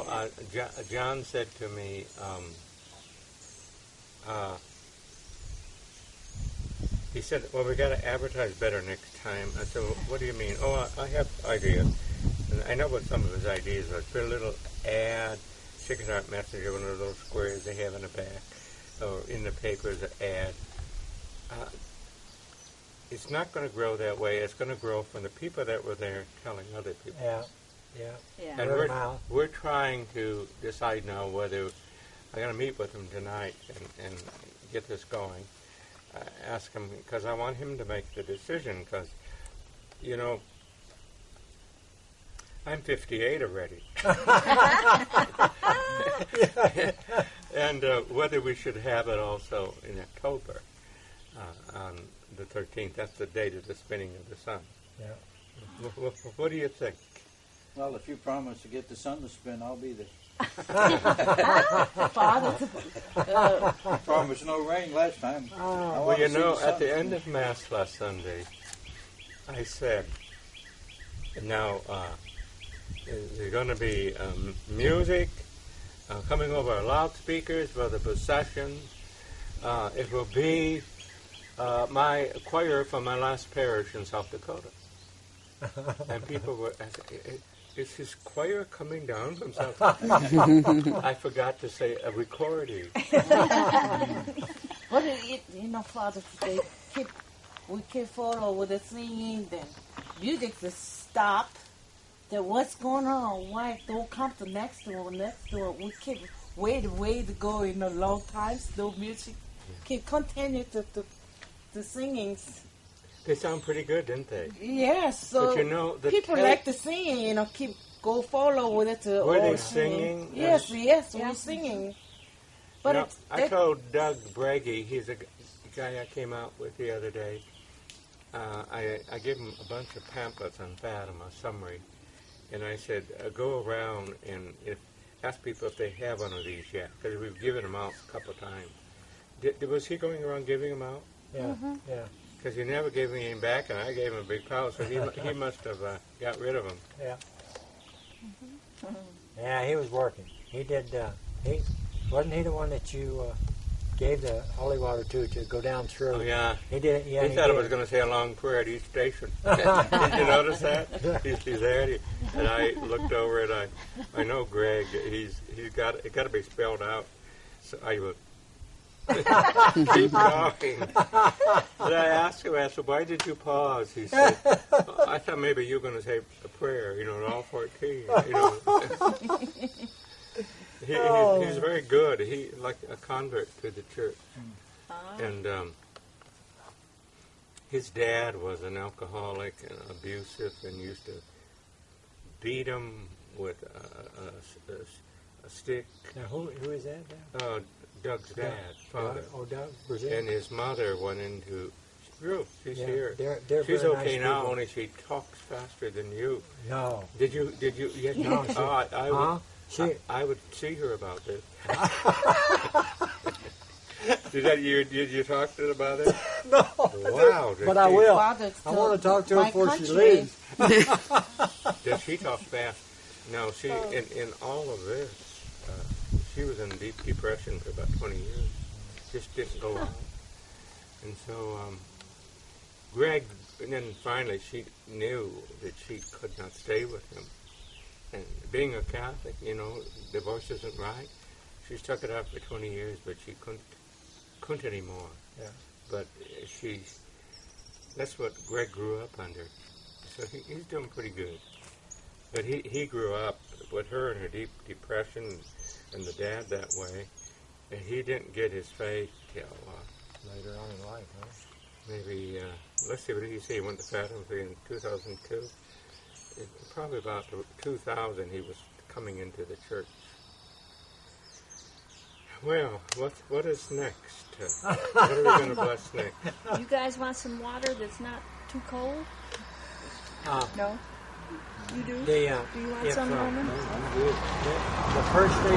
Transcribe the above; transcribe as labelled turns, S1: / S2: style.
S1: uh, John said to me, um, uh, he said, "Well, we got to advertise better next time." I said, "What do you mean?" Oh, I, I have ideas, and I know what some of his ideas are. Put a little ad, it out message, one of those squares they have in the back, or in the paper as an ad. Uh, it's not going to grow that way. It's going to grow from the people that were there telling other people.
S2: Yeah, yeah.
S3: Yeah.
S1: And we're, we're trying to decide now whether I'm going to meet with him tonight and, and get this going. Uh, ask him because I want him to make the decision because, you know, I'm 58 already. and uh, whether we should have it also in October uh, on the 13th. That's the date of the spinning of the sun.
S2: Yeah.
S1: Wh- wh- what do you think?
S4: Well, if you promise to get the sun to spin, I'll be there.
S3: Father, uh,
S4: Promised no rain last time. I
S1: Well, you know,
S4: the
S1: at the end of Mass last Sunday, I said, now, uh, there's going to be um, music uh, coming over loudspeakers for the procession. Uh, it will be uh, my choir from my last parish in South Dakota. and people were, I said, "I- I- is his choir coming down from South Dakota? I forgot to say a recording.
S3: but it, it, you know, Father, they keep we keep follow with the singing, then music to stop. Then what's going on? Why don't come to next door, next door? We keep wait, wait to go in a long time. Still music keep continue to to the singings.
S1: They sound pretty good, didn't they?
S3: Yes, so
S1: But you know, the
S3: people
S1: tape-
S3: like to sing. You know, keep go follow with it. To
S1: Were they
S3: all
S1: singing?
S3: Yes, yes,
S5: Yeah.
S3: we're singing. But
S1: You know,
S3: it's,
S1: I told Doug Braggy, he's a guy I came out with the other day. Uh, I, I gave him a bunch of pamphlets on Fatima, summary, and I said, uh, go around and if, ask people if they have one of these yet, because we've given them out a couple of times. Did, did- was he going around giving them out?
S2: Yeah, yeah,
S1: Because he never gave me any back, and I gave him a big pile, so he, he must have uh, got rid of them.
S2: yeah. Mhm. Yeah, he was working. He did. Uh, he wasn't he the one that you uh, gave the holy water to to go down through.
S1: Oh, yeah.
S2: He did. Yeah,
S1: he thought it
S2: did.
S1: was going to say a long prayer at each station. Did you notice that? He's, he's there, and, he, and I looked over and I, I know Greg. He's he's got it. Got to be spelled out. So I would keep going. And I asked him, I said, "Why did you pause?" He said, "Oh, "I thought maybe you were going to say a prayer. You know, in all fourteen. You know." he, he's, he's very good. He like a convert to the church and um, his dad was an alcoholic and abusive and used to beat him with a, a- a- a stick.
S2: Now, who who is that? Now?
S1: Uh, Doug's dad, father.
S2: Oh, Doug Brazil.
S1: And his mother went into. Drew, she's
S2: Yeah,
S1: here.
S2: they're- they're
S1: she's
S2: very
S1: okay
S2: nice
S1: now,
S2: people.
S1: only she talks faster than you.
S2: no.
S1: Did you? Did you? Yes.
S2: No, she-
S1: oh, I, I would,
S2: Huh? She.
S1: I, I would see her about this. did that you? Did you talk to her about it?
S2: no.
S1: Wow. did
S2: But I will. I want to talk to her
S3: my
S2: before she leaves.
S1: Does she talk fast? No, she in, in all of this, uh, she was in deep depression for about 20 years. Just didn't go out. And so, um, Greg, and then finally she knew that she could not stay with him. And being a Catholic, you know, divorce isn't right. She stuck it out for 20 years, but she couldn't, couldn't anymore.
S2: Yeah.
S1: But she, that's what Greg grew up under. So he, he's doing pretty good. But he, he grew up with her in her deep depression and the dad that way. And he didn't get his faith till uh,
S2: Later on in life, huh?
S1: maybe, uh, let's see, what did he say? He went to Fatima in 2002. It, probably about 2000 he was coming into the church. Well, what what is next? Uh, what are we going to bless next?
S5: You guys want some water that's not too cold?
S2: Uh,
S5: No. You do?
S2: the, uh,
S5: Do you want
S2: if,
S5: some,
S2: uh,
S5: Norman?
S2: the, first day